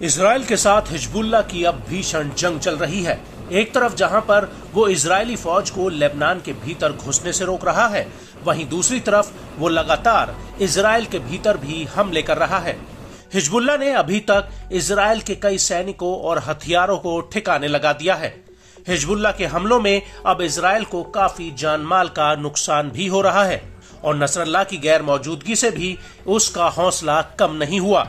Israel के साथ Hezbollah की अब भीषण जंग चल रही है। एक तरफ़ जहाँ पर वो इजरायली फौज को लेबनान के भीतर घुसने से रोक रहा है, वहीं दूसरी तरफ़ वो लगातार इसराइल के भीतर भी हमले कर रहा है। हिजबुल्ला ने अभी तक इसराइल के कई सैनिकों और हथियारों को ठिकाने लगा दिया है। हिजबुल्ला के हमलों में अब इसराइल को काफ़ी जानमाल का नुकसान भी हो रहा है, और नसरल्ला की गैर मौजूदगी से भी उसका हौसला कम नहीं हुआ।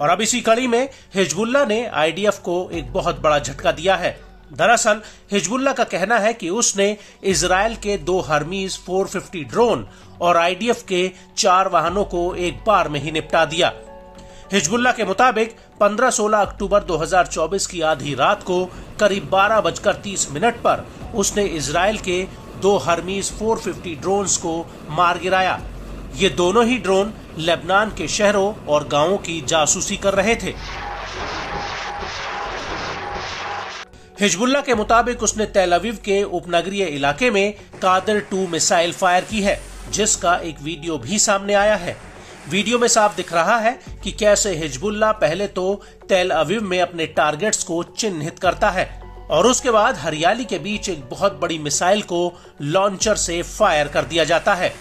और अब इसी कड़ी में हिजबुल्ला ने आईडीएफ को एक बहुत बड़ा झटका दिया है। दरअसल, हिजबुल्ला का कहना है कि उसने इसराइल के दो हरमीज 450 ड्रोन और आईडीएफ के चार वाहनों को एक बार में ही निपटा दिया। हिजबुल्ला के मुताबिक 15-16 अक्टूबर 2024 की आधी रात को करीब बारह बजकर तीस मिनट पर उसने इसराइल के दो हरमीज 450 ड्रोन्स को मार गिराया। ये दोनों ही ड्रोन लेबनान के शहरों और गाँवों की जासूसी कर रहे थे। हिजबुल्ला के मुताबिक उसने तेल अवीव के उपनगरीय इलाके में कादर टू मिसाइल फायर की है, जिसका एक वीडियो भी सामने आया है। वीडियो में साफ़ दिख रहा है कि कैसे हिजबुल्ला पहले तो तेल अवीव में अपने टारगेट्स को चिन्हित करता है और उसके बाद हरियाली के बीच एक बहुत बड़ी मिसाइल को लॉन्चर से फायर कर दिया जाता है।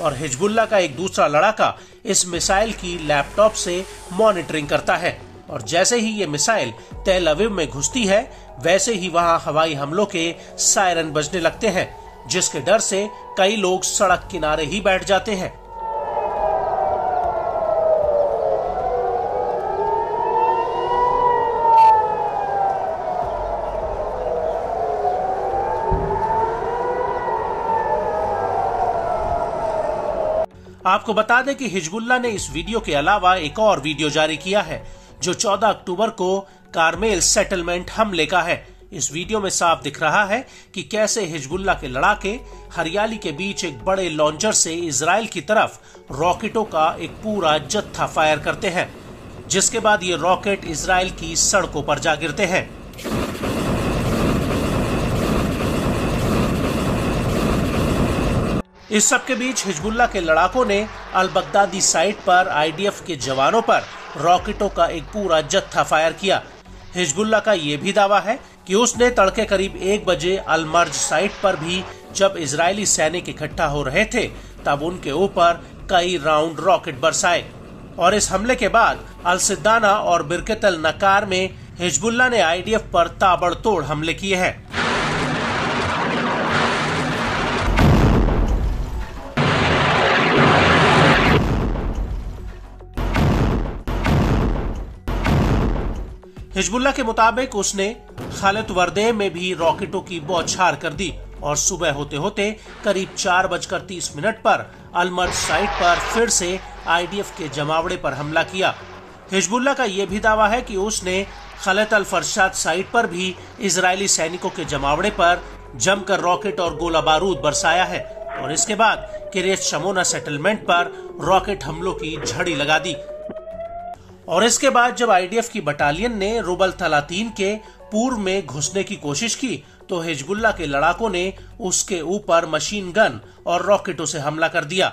और हिजबुल्ला का एक दूसरा लड़ाका इस मिसाइल की लैपटॉप से मॉनिटरिंग करता है। और जैसे ही ये मिसाइल तेल अविव में घुसती है, वैसे ही वहाँ हवाई हमलों के सायरन बजने लगते हैं, जिसके डर से कई लोग सड़क किनारे ही बैठ जाते हैं। आपको बता दें कि हिजबुल्ला ने इस वीडियो के अलावा एक और वीडियो जारी किया है, जो 14 अक्टूबर को कारमेल सेटलमेंट हमले का है। इस वीडियो में साफ़ दिख रहा है कि कैसे हिजबुल्ला के लड़ाके हरियाली के बीच एक बड़े लॉन्चर से इसराइल की तरफ़ रॉकेटों का एक पूरा जत्था फायर करते हैं, जिसके बाद ये रॉकेट इसराइल की सड़कों पर जा गिरते हैं। इस सब के बीच हिजबुल्ला के लड़ाकों ने अल बगदादी साइट पर आईडीएफ के जवानों पर रॉकेटों का एक पूरा जत्था फायर किया। हिजबुल्ला का ये भी दावा है कि उसने तड़के करीब एक बजे अलमर्ज साइट पर भी जब इजरायली सैनिक इकट्ठा हो रहे थे, तब उनके ऊपर कई राउंड रॉकेट बरसाए। और इस हमले के बाद अल सिद्दाना और बिरकतल नकार में हिजबुल्ला ने आईडीएफ पर ताबड़तोड़ हमले किए हैं। हिजबुल्ला के मुताबिक उसने खालिद वर्दे में भी रॉकेटों की बौछार कर दी और सुबह होते होते करीब चार बजकर तीस मिनट पर अलमर्ज साइट पर फिर से आईडीएफ के जमावड़े पर हमला किया। हिजबुल्ला का यह भी दावा है कि उसने खलत अल फरशाद साइट पर भी इजरायली सैनिकों के जमावड़े पर जमकर रॉकेट और गोला बारूद बरसाया है और इसके बाद किरेत शमोना सेटलमेंट पर रॉकेट हमलों की झड़ी लगा दी। और इसके बाद जब आईडीएफ की बटालियन ने रुबल थलातीन के पूर्व में घुसने की कोशिश की तो हिजबुल्ला के लड़ाकों ने उसके ऊपर मशीन गन और रॉकेटों से हमला कर दिया।